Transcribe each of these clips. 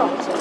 Oh,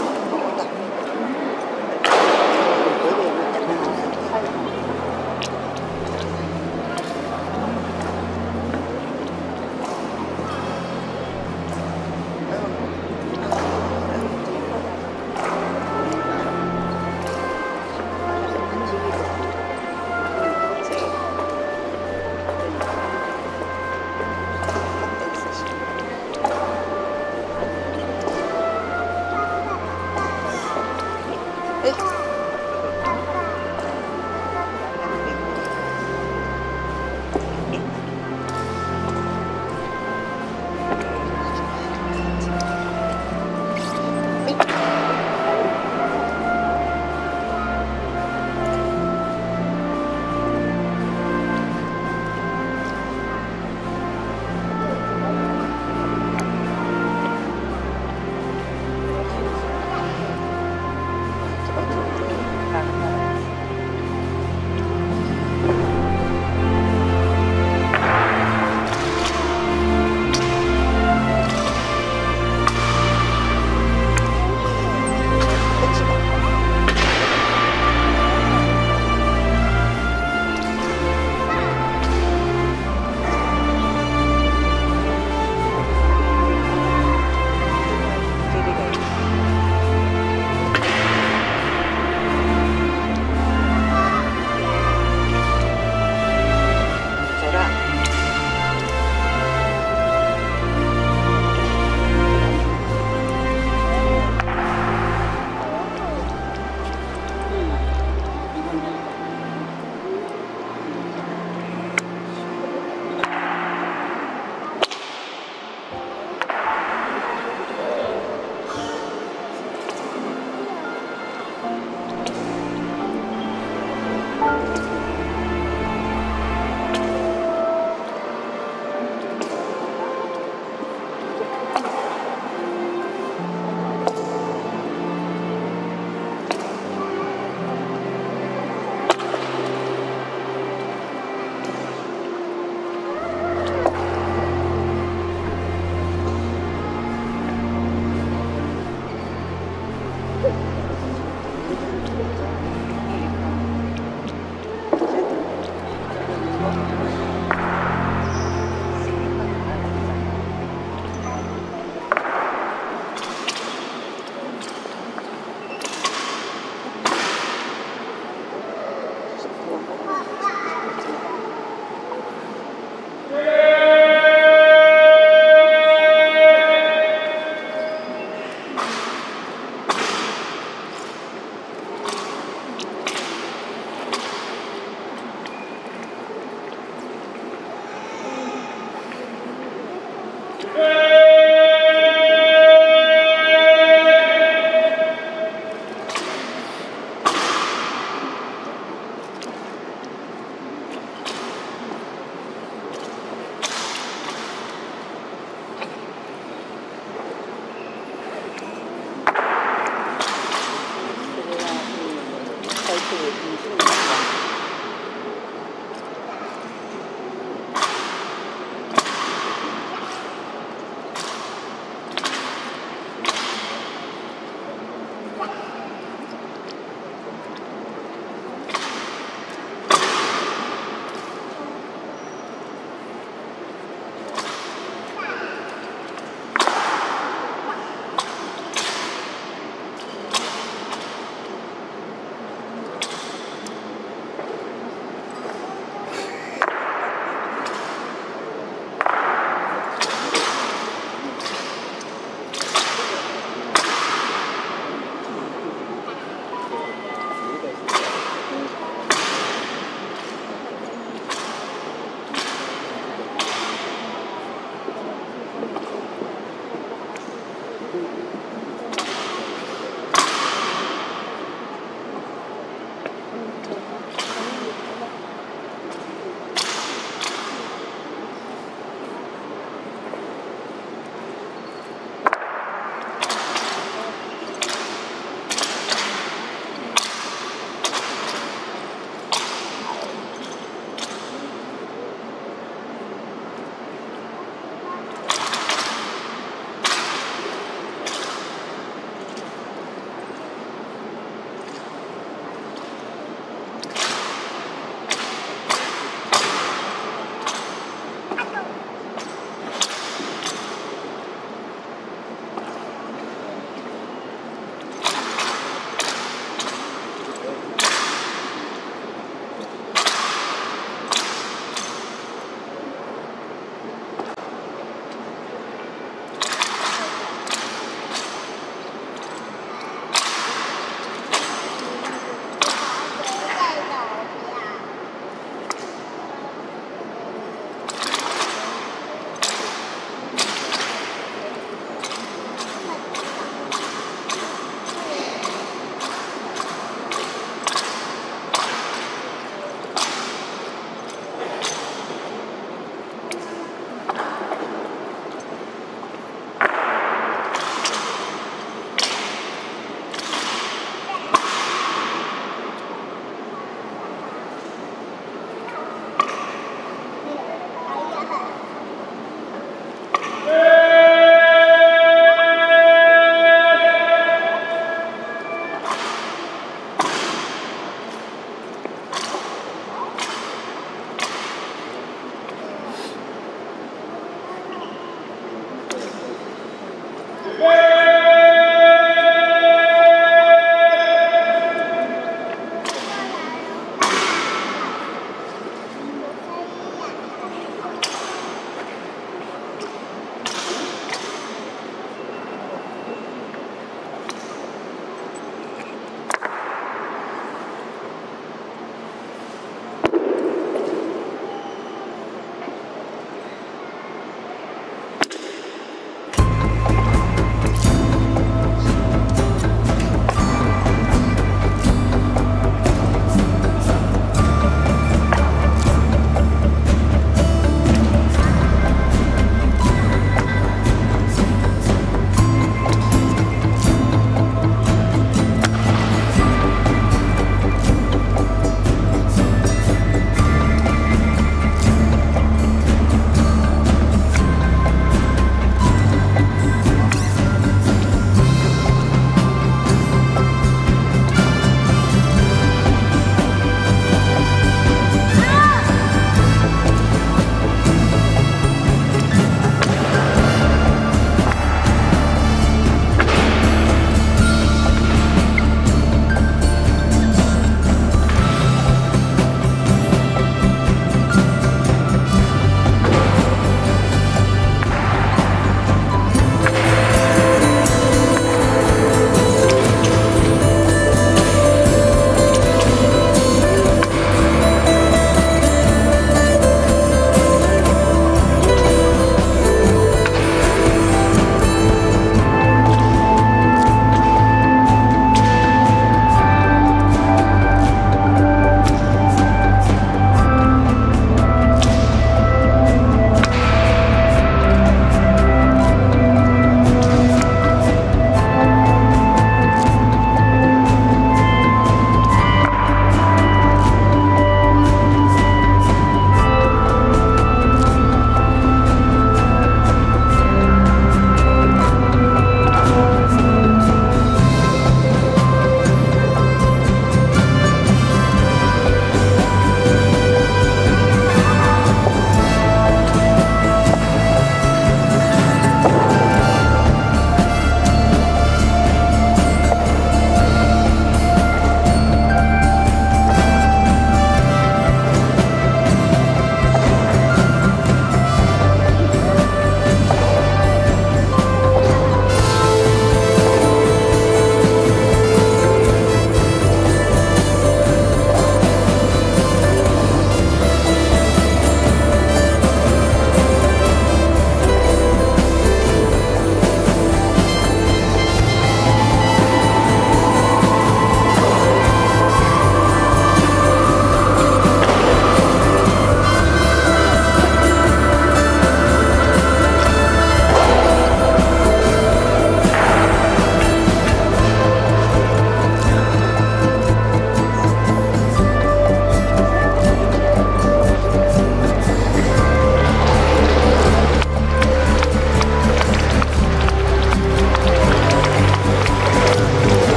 Yeah.